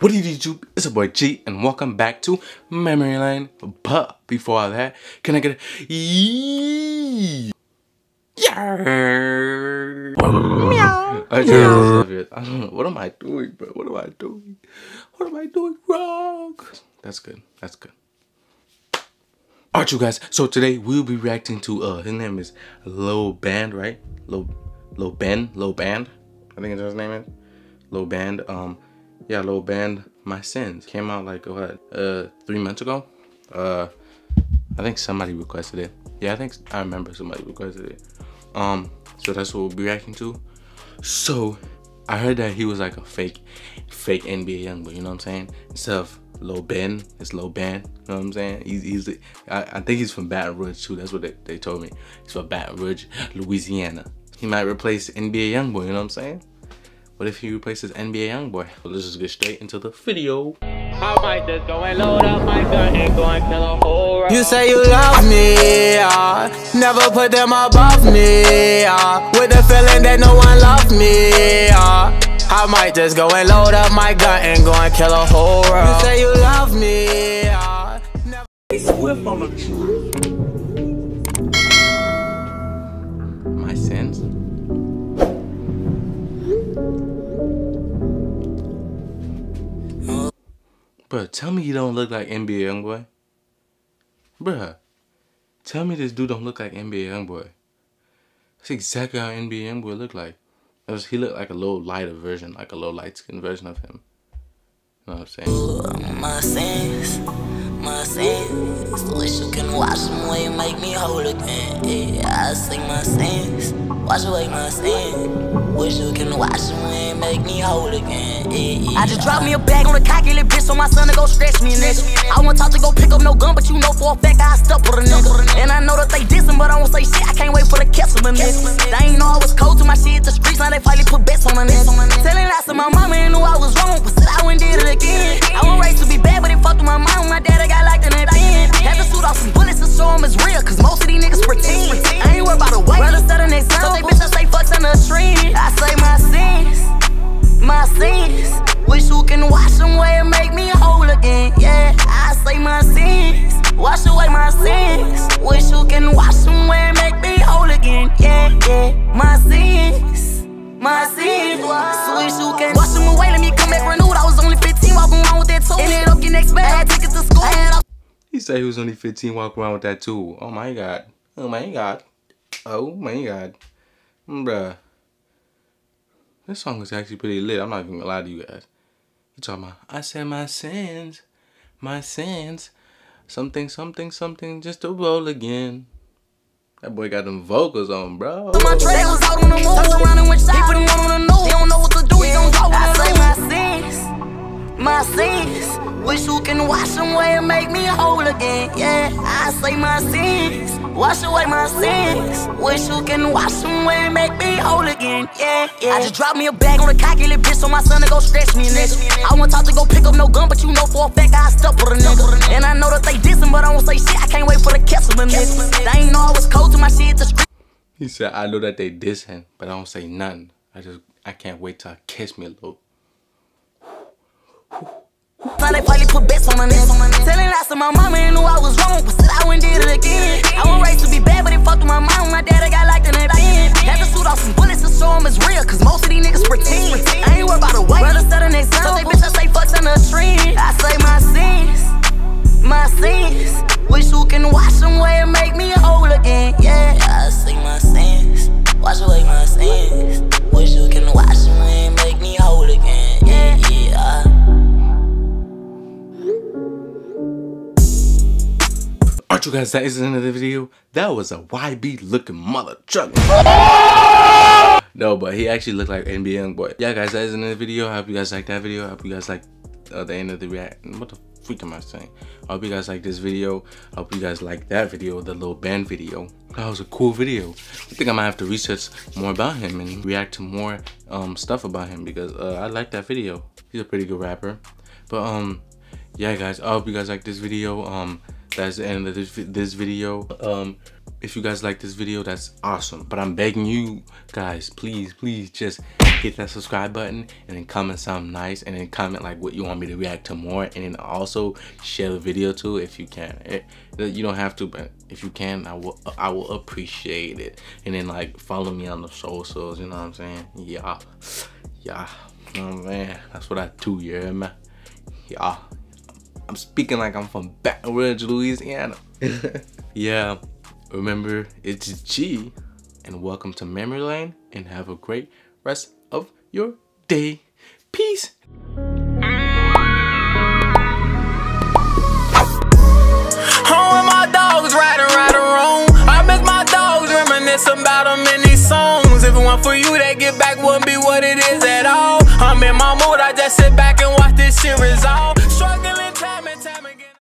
What do you YouTube? It's a boy G and welcome back to Memory Lane. But before all that, can I get a yee? Yeah. Meow. I don't know. What am I doing, bro? What am I doing? What am I doing wrong? That's good. That's good. Alright, you guys. So today we'll be reacting to uh his name is Lil Band, right? Lil Lil Ben, Lil Band. I think it's his name is Lil Band. Um yeah, Lil Band, My Sins came out like what, uh, three months ago. Uh, I think somebody requested it. Yeah, I think I remember somebody requested it. Um, so that's what we'll be reacting to. So I heard that he was like a fake, fake NBA youngboy. You know what I'm saying? Instead of Lil Ben, it's Lil Ben. You know what I'm saying? He's, he's I, I think he's from Baton Rouge too. That's what they, they told me. He's from Baton Rouge, Louisiana. He might replace NBA youngboy. You know what I'm saying? What if he replaces NBA Youngboy? Well, let's just get straight into the video. I might just go and load up my gun and go and kill a whole You say you love me, uh, never put them above me, uh, with the feeling that no one loved me, uh, I might just go and load up my gun and go and kill a whole world. You say you love me, uh, never whip on the My Bruh, tell me you don't look like NBA Youngboy. Bruh, tell me this dude don't look like NBA Youngboy. That's exactly how NBA Youngboy look like. He looked like a little lighter version, like a little light skin version of him. You know what I'm saying? My sins, my sins. Wish you can wash them away and make me whole again. Yeah, I say my sins, wash away my sins. Wish you can watch me and make me whole again. Yeah, I just dropped me a bag on a cocky little bitch so my son to go stretch me, nigga. I want talk to go pick up no gun, but you know for a fact I stuck with a nigga. And I know that they dissing, but I won't say shit. I can't wait for the Kessler, nigga. They ain't know I was cold to my shit the my sins. Wish you can wash away and make me whole again. Yeah, I say my sins, wash away my sins. Wish you can wash away and make me whole again. Yeah, yeah, my sins, my sins. So wish you can wash them away, let me come back renewed. I was only 15, walking around with that tool. Ended up getting next to school. He said he was only 15 walking around with that tool. Oh my god. Oh my god. Oh my god. Mm, bruh. This song is actually pretty lit. I'm not even gonna lie to you guys. You talking about, I said my sins, my sins, something, something, something, just to roll again. That boy got them vocals on, bro. My trail out on the move. Turn around and went side. He put him on the news. He don't know what to do. He gon' draw I say my sins, my sins. Wish you can wash them away and make me whole again. Yeah, I say my sins. Wash away my sins. Wish you can wash them away and make me whole again. Yeah, yeah. I just dropped me a bag on a cocky bitch so my son to go stretch me, nigga. I want talk to go pick up no gun, but you know for a fact I stuck with a nigga. And I know that they dissing, but I won't say shit. I can't wait for the Kessler, nigga. They ain't know I was cold to my shit to street. He said, I know that they dissing, but I don't say nothing. I just, I can't wait till I kiss me a little. They probably put bets on my name. Telling lies to my mama and knew I was wrong, but still I went did it again. You guys, that is the end of the video. That was a YB looking mother truck. no, but he actually looked like NBA Youngboy. Yeah guys, that is the end of the video. I hope you guys liked that video. I hope you guys liked uh, the end of the react. What the freak am I saying? I hope you guys like this video. I hope you guys like that video, the little band video. That was a cool video. I think I might have to research more about him and react to more um, stuff about him because uh, I like that video. He's a pretty good rapper. But um, yeah guys, I hope you guys like this video. Um, that's the end of this, this video. Um, if you guys like this video, that's awesome. But I'm begging you guys, please, please just hit that subscribe button and then comment something nice and then comment like what you want me to react to more. And then also share the video too if you can. It, you don't have to but if you can i will i will appreciate it. And then like follow me on the socials you know what i'm saying? Yeah. Yeah. Oh man that's what i do yeah man. Yeah i'm speaking like i'm from baton rouge louisiana yeah remember it's g and welcome to memory lane and have a great rest of your day. Peace. about them in these songs. If it weren't for you, that get back wouldn't be what it is at all. I'm in my mood, I just sit back and watch this shit resolve. Struggling time